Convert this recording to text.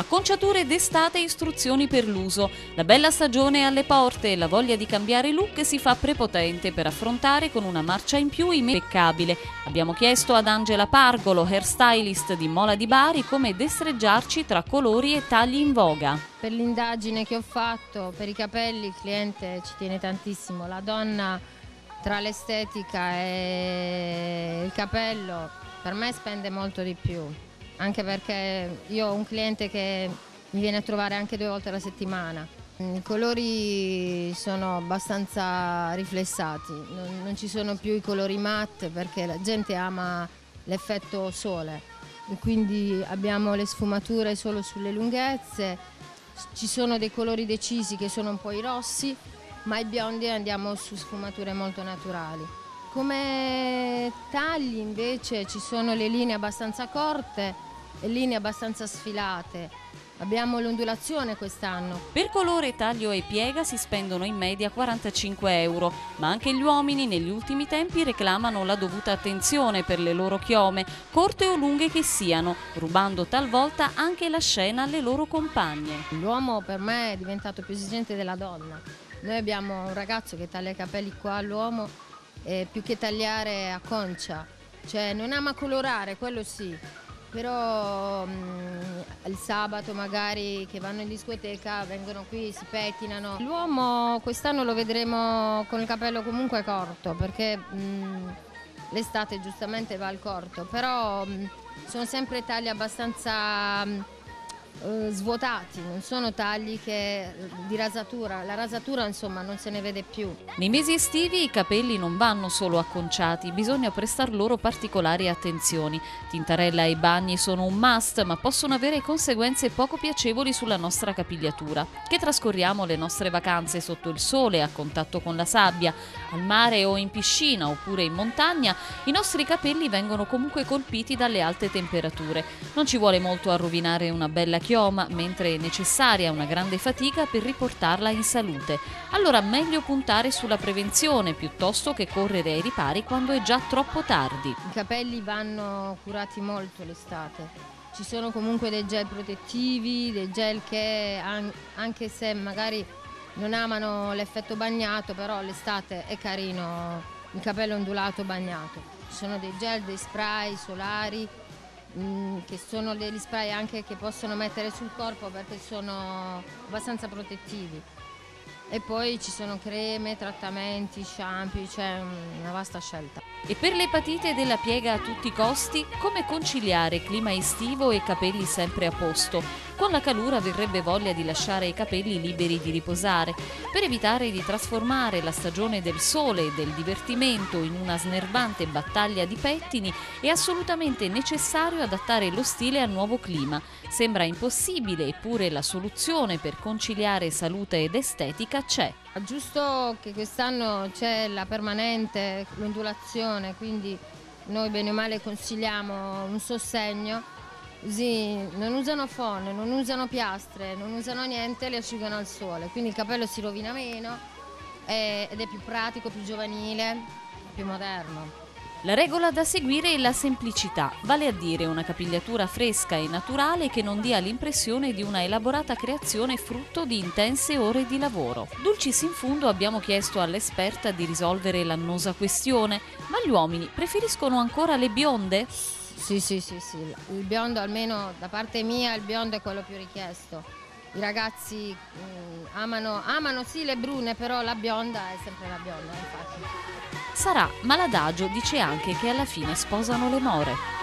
Acconciature d'estate e istruzioni per l'uso. La bella stagione è alle porte e la voglia di cambiare look si fa prepotente per affrontare con una marcia in più impeccabile. Abbiamo chiesto ad Angela Pargolo, hairstylist di Mola di Bari, come destreggiarci tra colori e tagli in voga. Per l'indagine che ho fatto per i capelli il cliente ci tiene tantissimo. La donna tra l'estetica e il capello per me spende molto di più, anche perché io ho un cliente che mi viene a trovare anche due volte alla settimana. I colori sono abbastanza riflessati, non, non ci sono più i colori matte perché la gente ama l'effetto sole, quindi abbiamo le sfumature solo sulle lunghezze, ci sono dei colori decisi che sono un po' i rossi, ma i biondi andiamo su sfumature molto naturali. Come tagli invece ci sono le linee abbastanza corte linee abbastanza sfilate. Abbiamo l'ondulazione quest'anno. Per colore, taglio e piega si spendono in media 45 euro, ma anche gli uomini negli ultimi tempi reclamano la dovuta attenzione per le loro chiome, corte o lunghe che siano, rubando talvolta anche la scena alle loro compagne. L'uomo per me è diventato più esigente della donna. Noi abbiamo un ragazzo che taglia i capelli qua all'uomo, eh, più che tagliare a concia, cioè non ama colorare, quello sì, però mh, mm, il sabato magari che vanno in discoteca vengono qui, si pettinano. L'uomo quest'anno lo vedremo con il capello comunque corto perché mm, l'estate giustamente va al corto, però mh, mm, sono sempre tagli abbastanza eh, svuotati, non sono tagli che, di rasatura, la rasatura insomma non se ne vede più. Nei mesi estivi i capelli non vanno solo acconciati, bisogna prestar loro particolari attenzioni. Tintarella e bagni sono un must, ma possono avere conseguenze poco piacevoli sulla nostra capigliatura. Che trascorriamo le nostre vacanze sotto il sole, a contatto con la sabbia, al mare o in piscina oppure in montagna, i nostri capelli vengono comunque colpiti dalle alte temperature. Non ci vuole molto a rovinare una bella chioma mentre è necessaria una grande fatica per riportarla in salute. Allora meglio puntare sulla prevenzione piuttosto che correre ai ripari quando è già troppo tardi. I capelli vanno curati molto l'estate. Ci sono comunque dei gel protettivi, dei gel che anche se magari non amano l'effetto bagnato, però l'estate è carino il capello ondulato bagnato. Ci sono dei gel, dei spray solari Mm, che sono degli spray anche che possono mettere sul corpo perché sono abbastanza protettivi. E poi ci sono creme, trattamenti, shampoo, c'è una vasta scelta. E per l'epatite della piega a tutti i costi, come conciliare clima estivo e capelli sempre a posto? Con la calura verrebbe voglia di lasciare i capelli liberi di riposare. Per evitare di trasformare la stagione del sole e del divertimento in una snervante battaglia di pettini, è assolutamente necessario adattare lo stile al nuovo clima. Sembra impossibile, eppure la soluzione per conciliare salute ed estetica c'è. Giusto che quest'anno c'è la permanente, l'ondulazione, quindi noi bene o male consigliamo un sostegno così non usano phon, non usano piastre, non usano niente, le asciugano al sole, quindi il capello si rovina meno ed è più pratico, più giovanile, più moderno. La regola da seguire è la semplicità, vale a dire una capigliatura fresca e naturale che non dia l'impressione di una elaborata creazione frutto di intense ore di lavoro. Dulcis in fundo abbiamo chiesto all'esperta di risolvere l'annosa questione, ma gli uomini preferiscono ancora le bionde? Sì, sì, sì, sì, il biondo almeno da parte mia il biondo è quello più richiesto. I ragazzi mm, amano, amano sì le brune, però la bionda è sempre la bionda, infatti. Sarà, ma l'adagio dice anche che alla fine sposano le more.